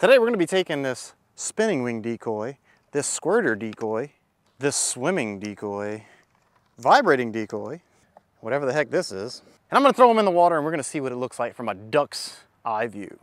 Today we're gonna be taking this spinning wing decoy, this squirter decoy, this swimming decoy, vibrating decoy, whatever the heck this is, and I'm gonna throw them in the water and we're gonna see what it looks like from a duck's eye view.